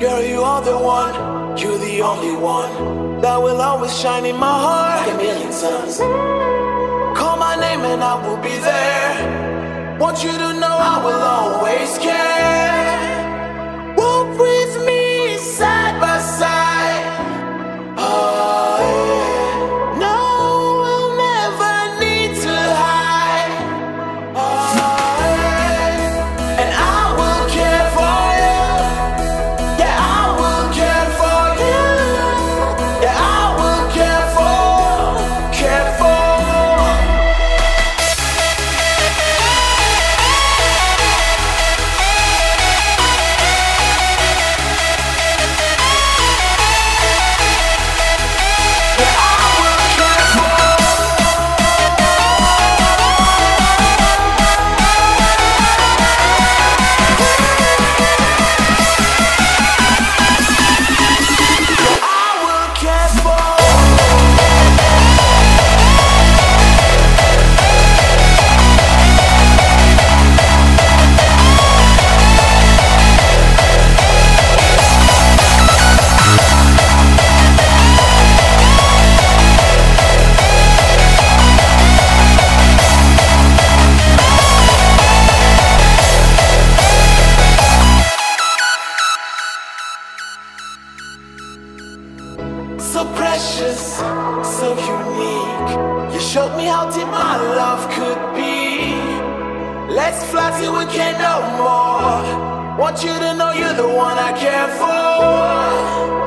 Girl, you are the one, you're the only one that will always shine in my heart like a million suns. Call my name and I will be there. Want you to know I will always so unique. You showed me how deep my love could be. Let's fly till we can't no more. Want you to know you're the one I care for.